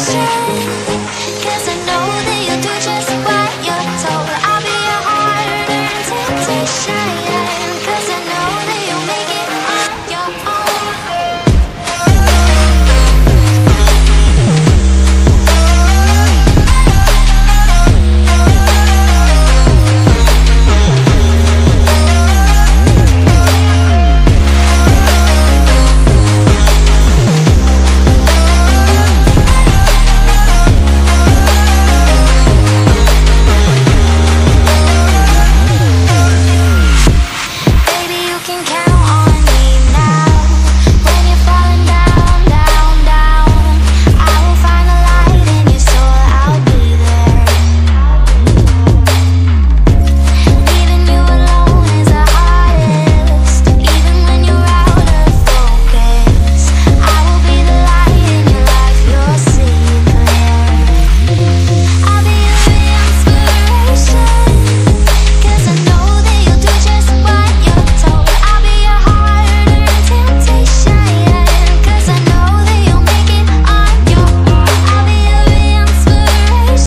Shine.